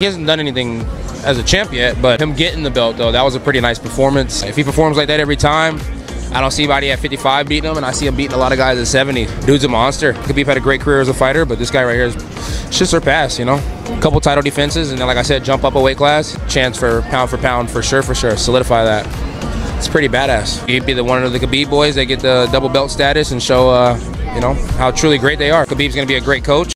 He hasn't done anything as a champ yet, but him getting the belt though, that was a pretty nice performance. If he performs like that every time, I don't see anybody at 55 beating him, and I see him beating a lot of guys at 70. Dude's a monster. Khabib had a great career as a fighter, but this guy right here is should surpass. You know, a couple title defenses, and then like I said, jump up a weight class. Chance for pound for pound for sure, for sure. Solidify that. It's pretty badass. He'd be the one of the Khabib boys that get the double belt status and show, uh, you know, how truly great they are. Khabib's gonna be a great coach.